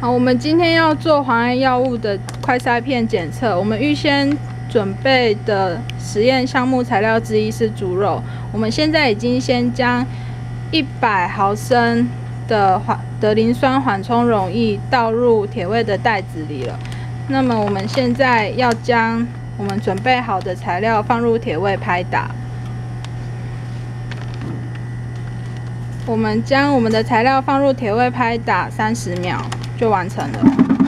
好，我们今天要做磺胺药物的快筛片检测。我们预先准备的实验项目材料之一是猪肉。我们现在已经先将一百毫升的缓德磷酸缓冲溶液倒入铁胃的袋子里了。那么我们现在要将我们准备好的材料放入铁胃拍打。我们将我们的材料放入铁胃拍打三十秒。就完成了。